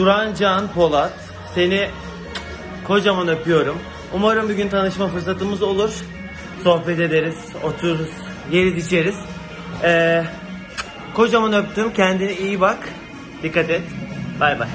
Turan Can Polat. Seni kocaman öpüyorum. Umarım bir gün tanışma fırsatımız olur. Sohbet ederiz, otururuz, yeriz içeriz. Ee, kocaman öptüm. Kendine iyi bak. Dikkat et. Bay bay.